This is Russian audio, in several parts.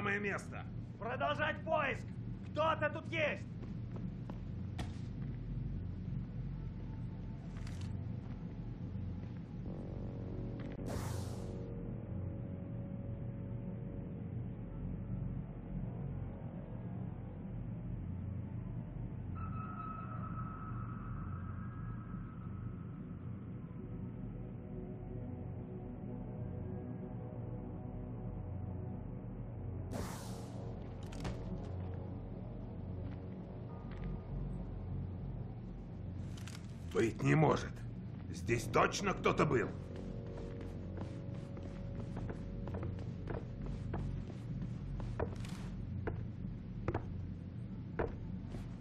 самое место. Продолжать поиск! Кто-то тут есть! Быть не может. Здесь точно кто-то был.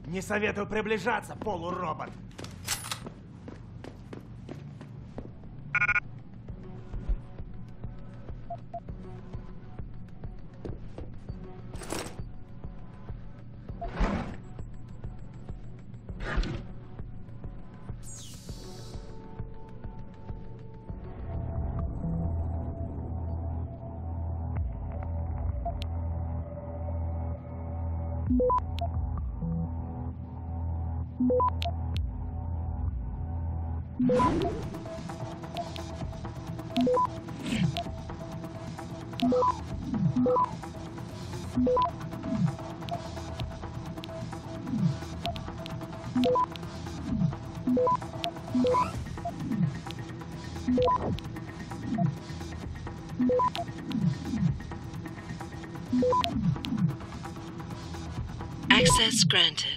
Не советую приближаться, полуробот. Access granted.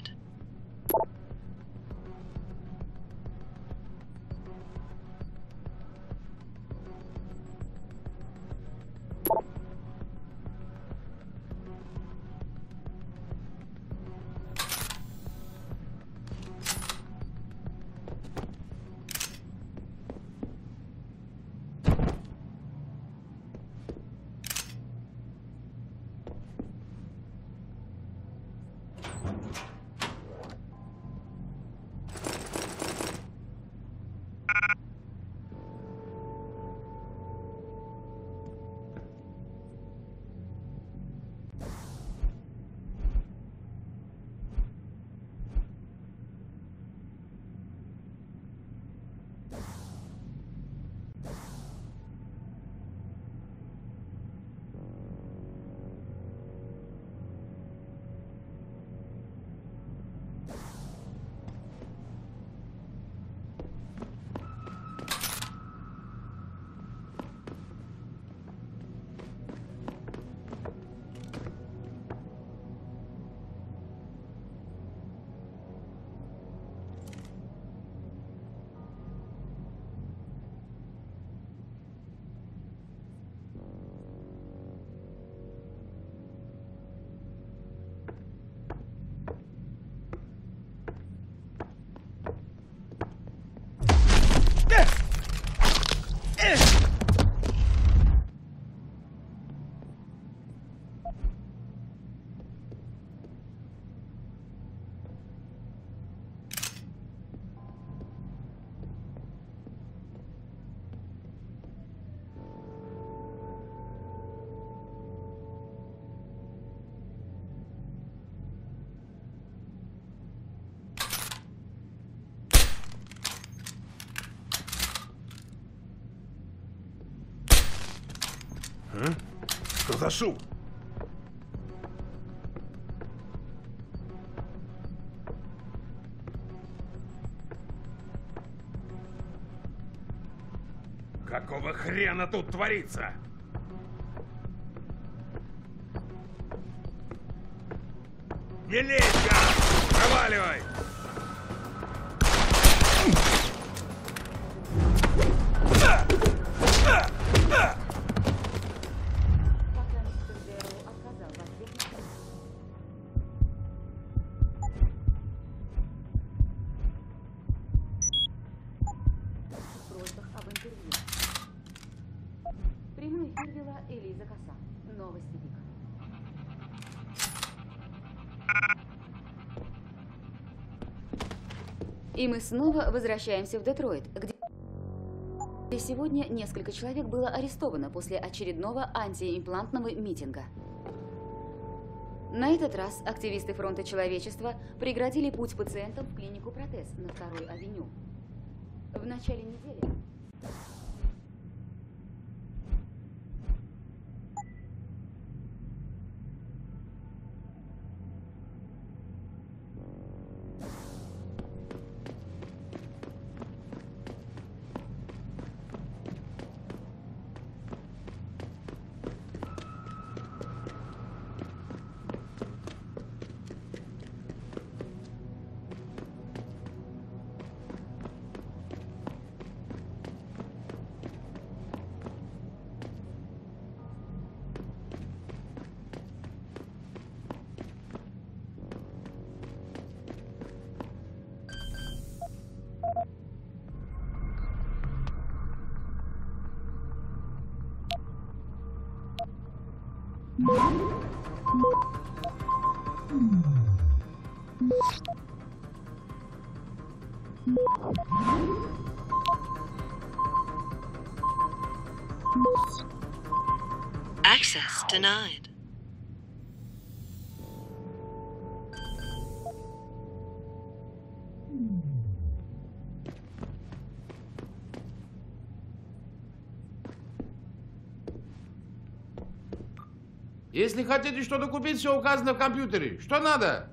Что за шум? Какого хрена тут творится? Не лезь! Проваливай! Мы снова возвращаемся в Детройт, где сегодня несколько человек было арестовано после очередного антиимплантного митинга. На этот раз активисты Фронта Человечества преградили путь пациентам в клинику «Протез» на Второй авеню. В начале недели Access denied. Если хотите что-то купить, все указано в компьютере. Что надо?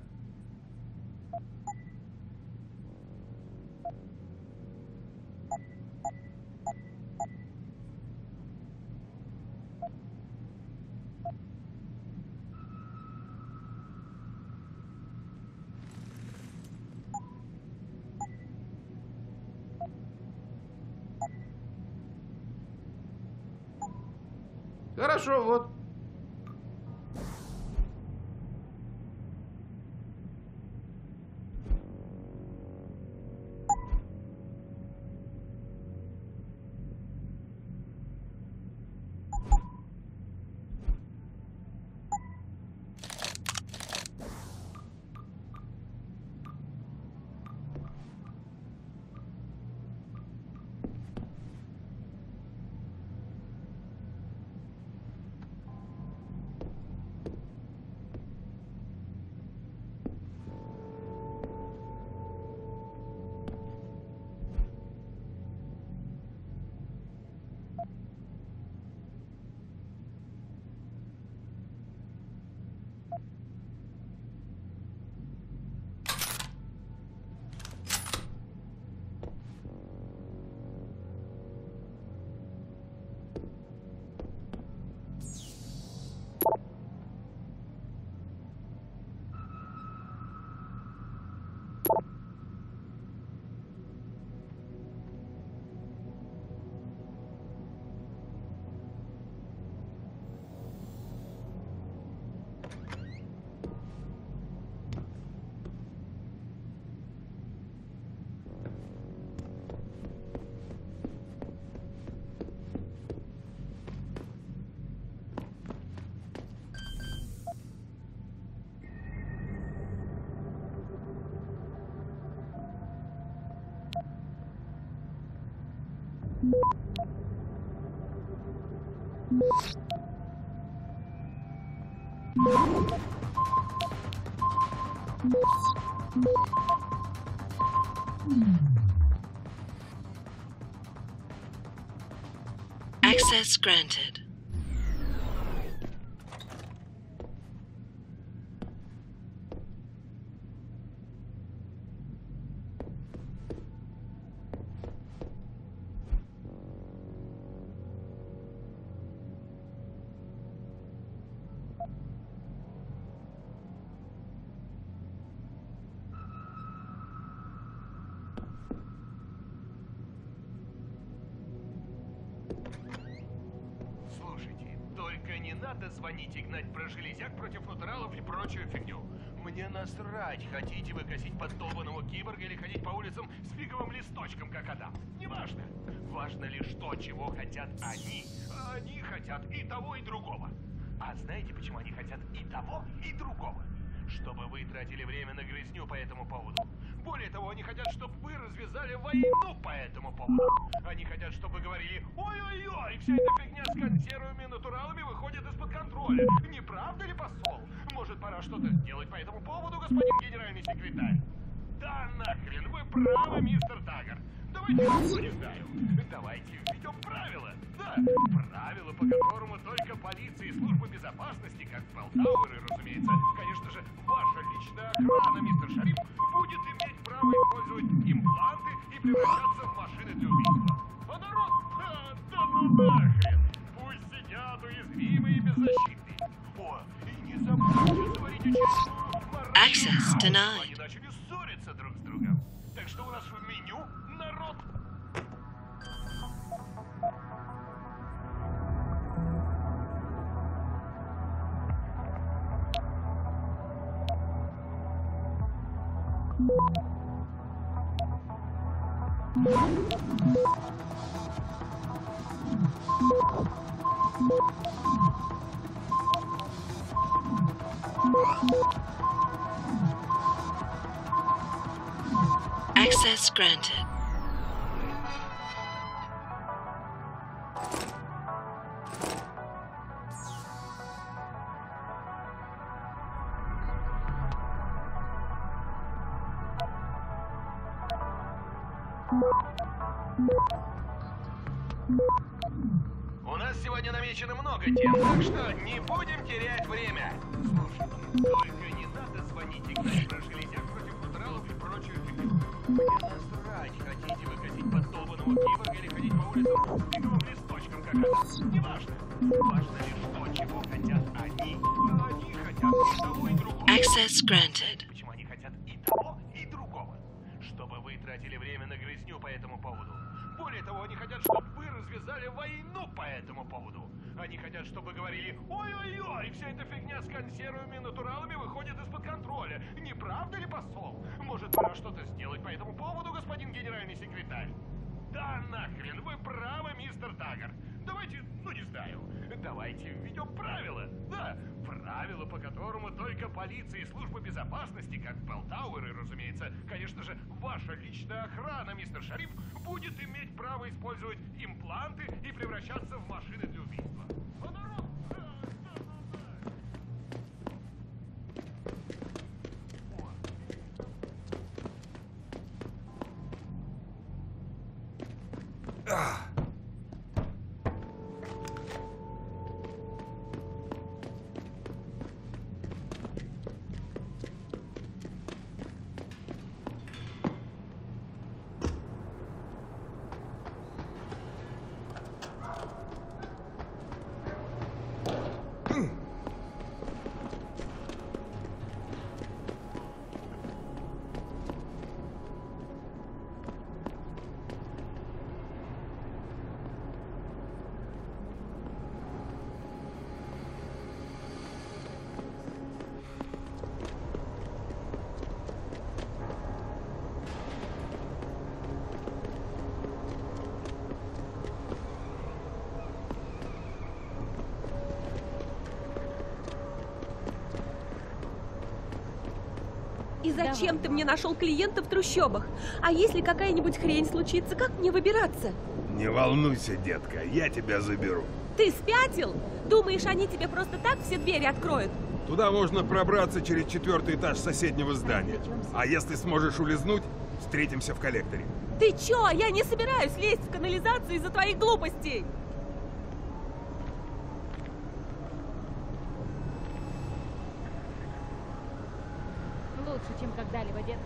Access granted. Знаете, почему они хотят и того, и другого? чтобы вы тратили время на грызню по этому поводу. Более того, они хотят, чтобы вы развязали войну по этому поводу. Они хотят, чтобы говорили «Ой-ой-ой, вся эта фигня с консервами и натуралами выходит из-под контроля». Не правда ли, посол? Может, пора что-то сделать по этому поводу, господин генеральный секретарь? Да нахрен, вы правы, мистер Таггар. Давайте, не знаю, давайте введем правила. Да, правила, по которому только полиция и служба безопасности, как Белтауэр, разумеется, конечно же, ваша личная охрана, мистер Шариф, будет иметь право использовать импланты и превращаться в машины для убийства. А народ, ха, да ну нахрен, пусть сидят уязвимые и беззащитные. О, и не забудьте заварить очередную Access denied. Они начали ссориться друг с другом. Так что у нас Access granted. Много тем, так что не будем терять время. Только не надо звонить и про железяк против натуралов и прочую фигню. Мне насрать, хотите вы катить поддолбанного киборга или ходить по улицам с фиговым листочком, как это. Неважно. Важно лишь то, чего хотят они. А они хотят и того, и другого. Access granted. Почему они хотят и того, и другого? Чтобы вы тратили время на грызню по этому поводу. Более того, они хотят, чтобы вы развязали войну по этому поводу. Они хотят, чтобы говорили «Ой-ой-ой, вся эта фигня с консервами и натуралами выходит из-под контроля». Не правда ли, посол? Может, пора что-то сделать по этому поводу, господин генеральный секретарь? Да нахрен, вы правы, мистер Таггар. Давайте, ну не знаю, давайте введем правила. Да, правила, по которому только полиция и служба безопасности, как Белтауэры, разумеется, конечно же, ваша личная охрана, мистер Шариф, будет иметь право использовать импланты и превращаться в машины для убийства. Ugh. И зачем ты мне нашел клиента в трущобах? А если какая-нибудь хрень случится, как мне выбираться? Не волнуйся, детка, я тебя заберу. Ты спятил? Думаешь, они тебе просто так все двери откроют? Туда можно пробраться через четвертый этаж соседнего здания. А если сможешь улизнуть, встретимся в коллекторе. Ты чё? Я не собираюсь лезть в канализацию из-за твоих глупостей. Лучше, чем когда-либо, дед.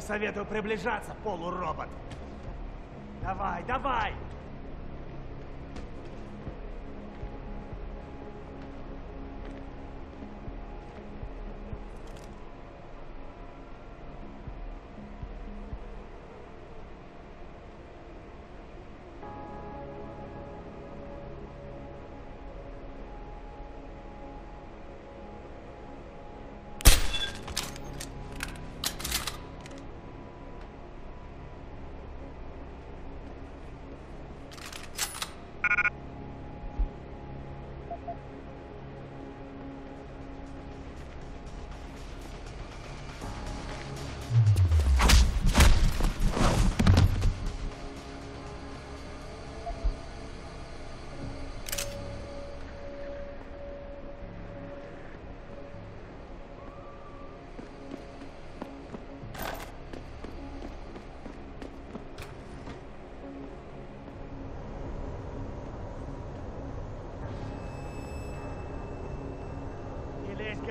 Не советую приближаться, полуробот. Давай, давай!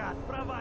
Не лезь,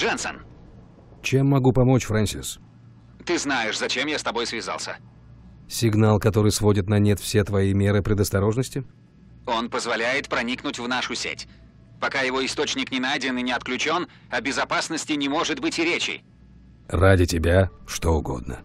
Дженсен, Чем могу помочь, Фрэнсис? ты знаешь, зачем я с тобой связался. Сигнал, который сводит на нет все твои меры предосторожности? Он позволяет проникнуть в нашу сеть. Пока его источник не найден и не отключен, о безопасности не может быть и речи. Ради тебя что угодно.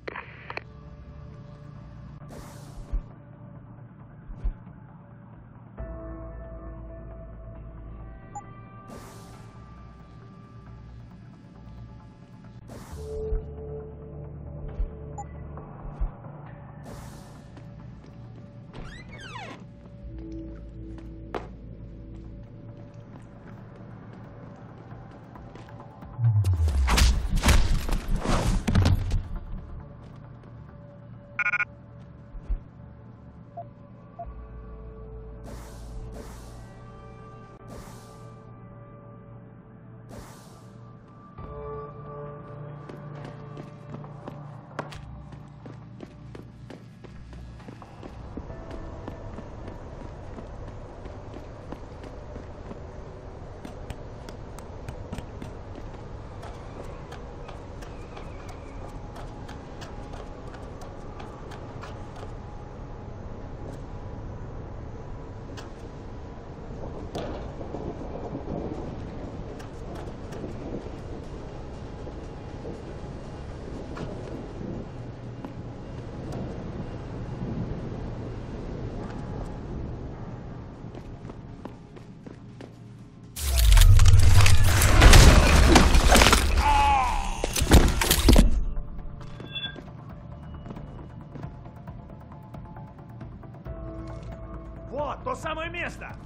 Самое место!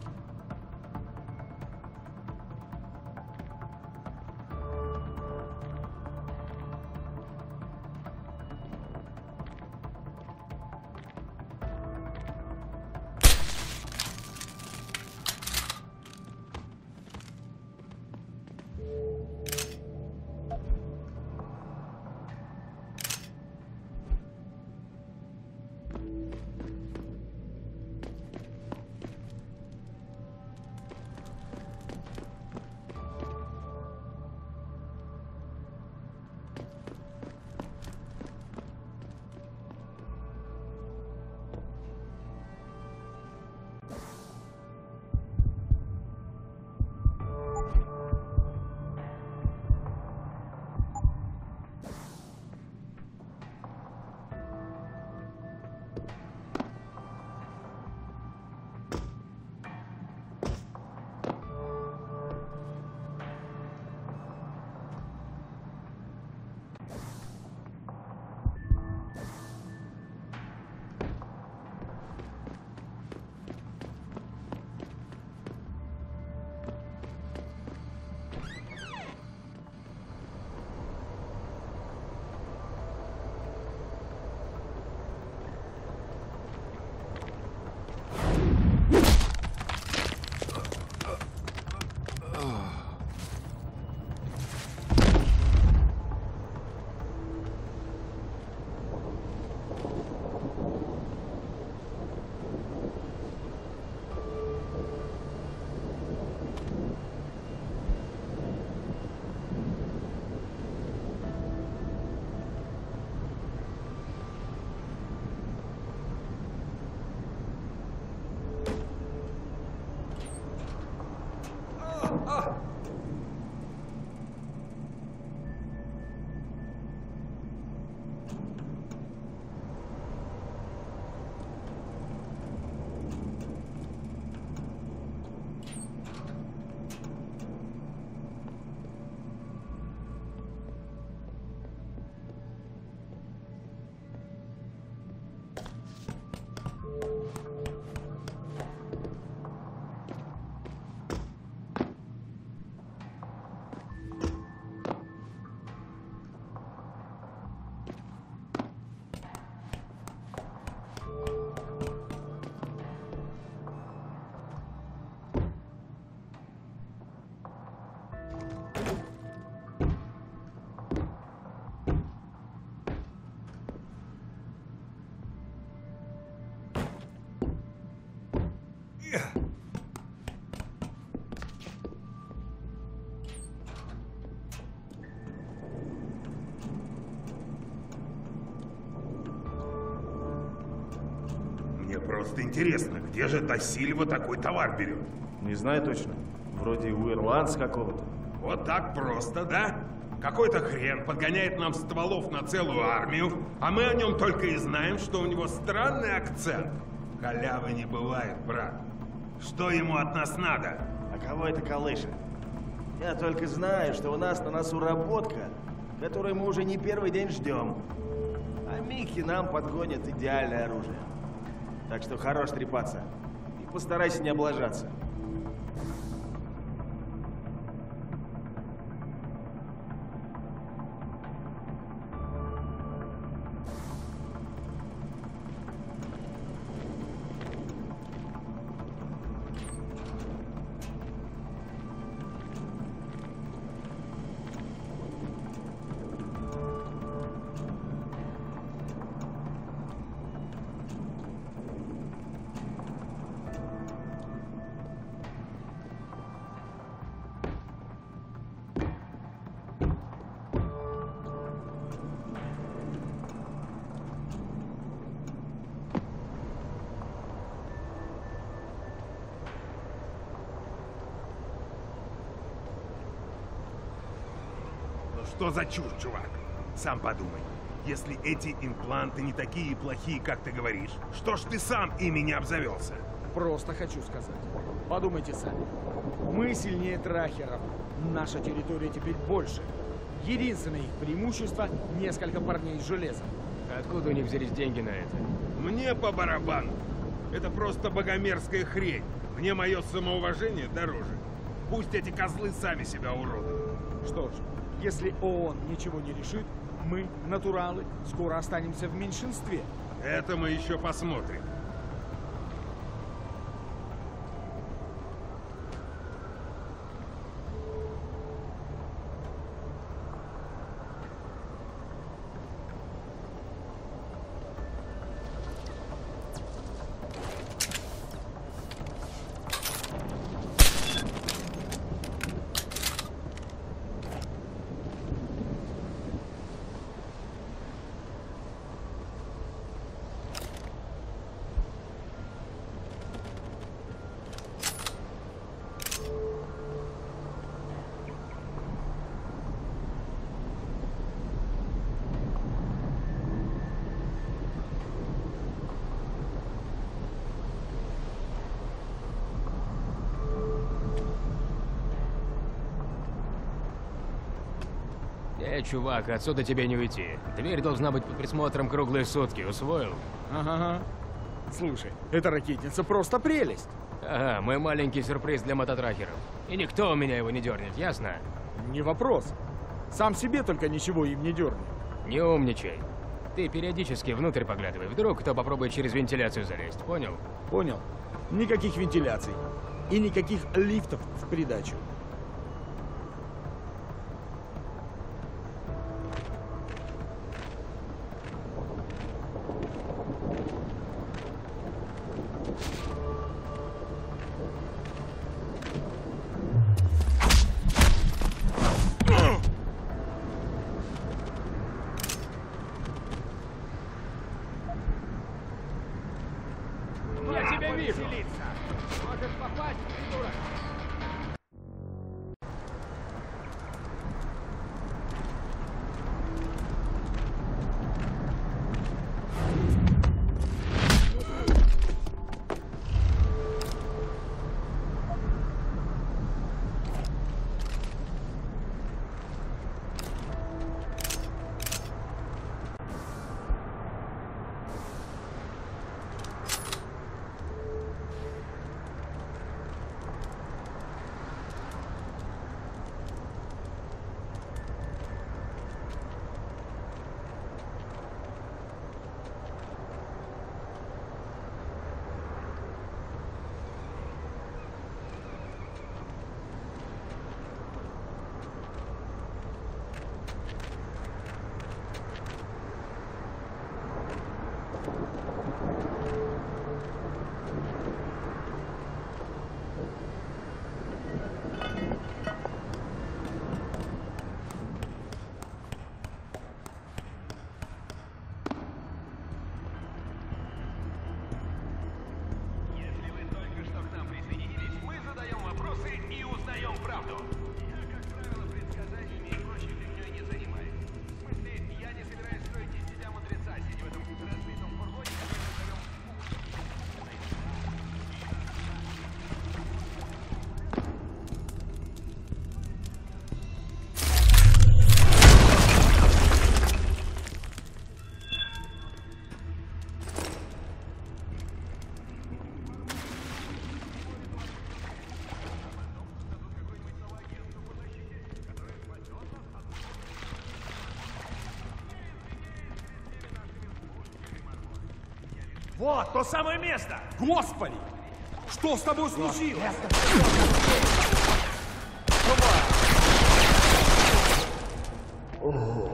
Мне просто интересно, где же та Сильва такой товар берет? Не знаю точно. Вроде у ирландца какого-то. Вот так просто, да? Какой-то хрен подгоняет нам стволов на целую армию, а мы о нем только и знаем, что у него странный акцент. Халявы не бывает, брат. Что ему от нас надо? А кого это колышет? Я только знаю, что у нас на носу работка, которую мы уже не первый день ждем. А Микки нам подгонит идеальное оружие. Так что хорош трепаться. И постарайся не облажаться. Что за чушь, чувак? Сам подумай. Если эти импланты не такие плохие, как ты говоришь, что ж ты сам ими не обзавелся? Просто хочу сказать. Подумайте сами. Мы сильнее трахеров. Наша территория теперь больше. Единственное их преимущество – несколько парней с железом. Откуда у них взялись деньги на это? Мне по барабану. Это просто богомерзкая хрень. Мне мое самоуважение дороже. Пусть эти козлы сами себя уродуют. Что ж, если ООН ничего не решит, мы, натуралы, скоро останемся в меньшинстве. Это мы еще посмотрим. Эй, чувак, отсюда тебе не уйти. Дверь должна быть под присмотром круглые сутки, усвоил? Ага. Слушай, эта ракетница просто прелесть. Ага, мой маленький сюрприз для мототрахеров. И никто у меня его не дернет, ясно? Не вопрос. Сам себе только ничего им не дерни. Не умничай. Ты периодически внутрь поглядывай. Вдруг кто попробует через вентиляцию залезть, понял? Понял. Никаких вентиляций. И никаких лифтов в придачу. Вот, то самое место! Господи! Что с тобой случилось? Давай!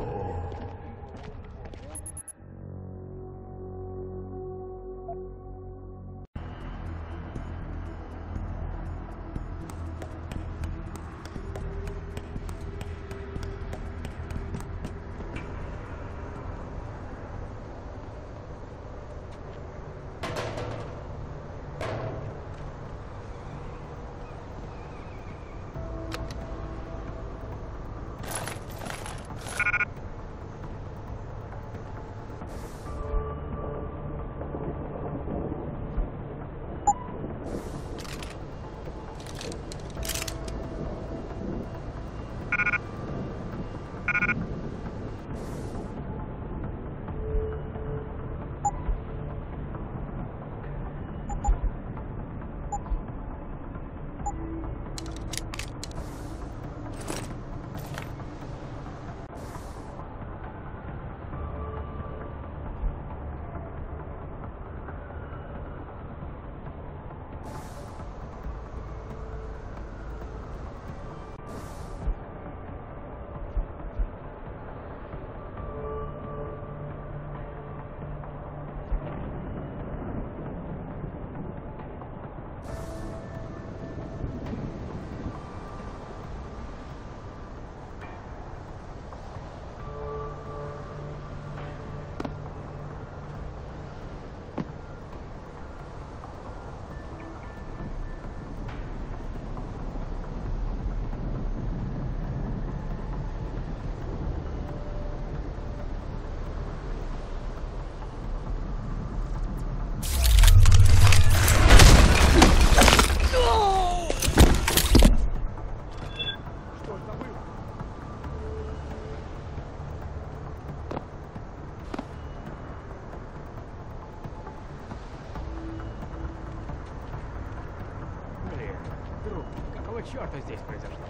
Черта здесь произошло?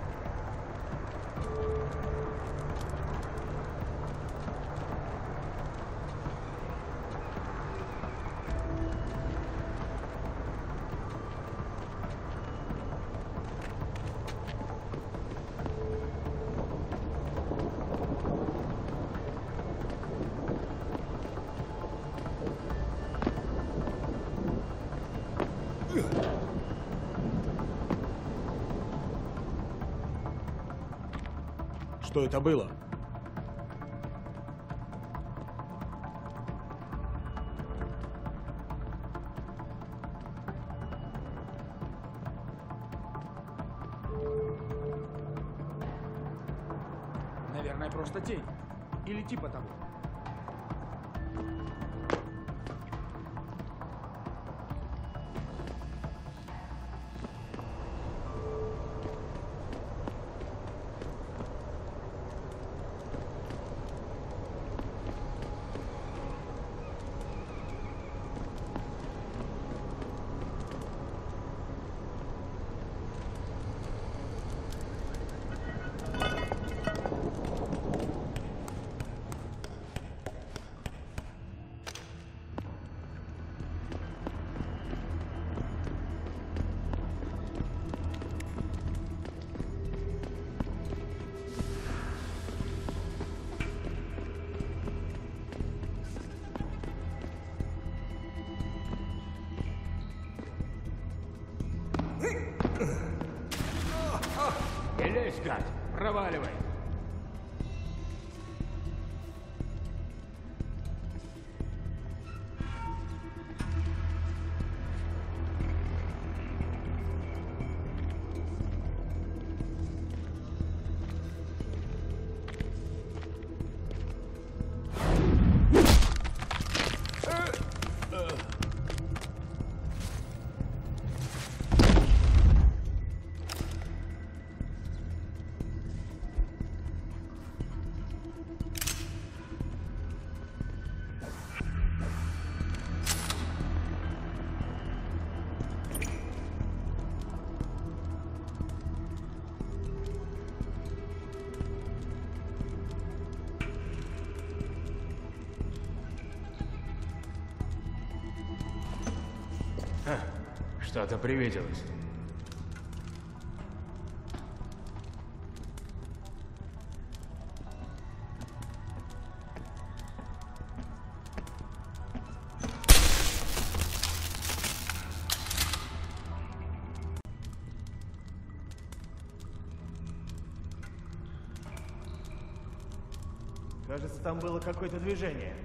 Что это было? Не лезь, гад! Проваливай! Привиделось. Кажется, там было какое-то движение.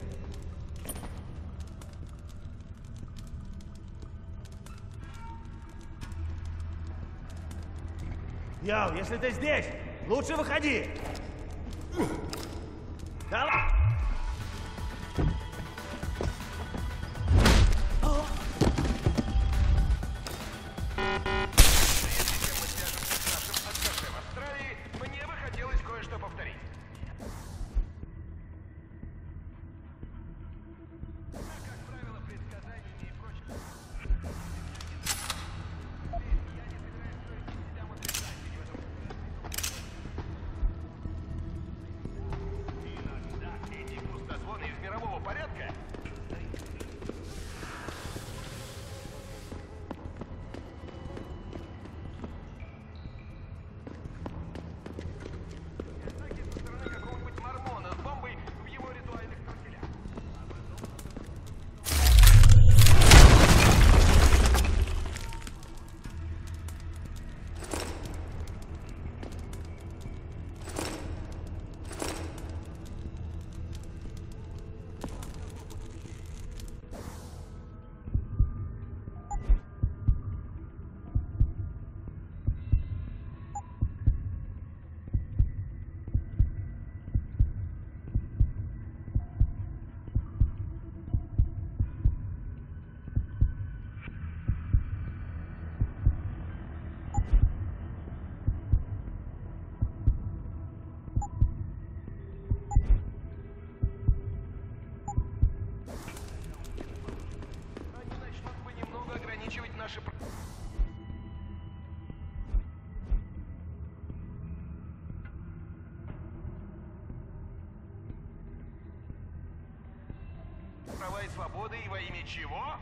Ял, если ты здесь, лучше выходи! И свободы и во имя чего?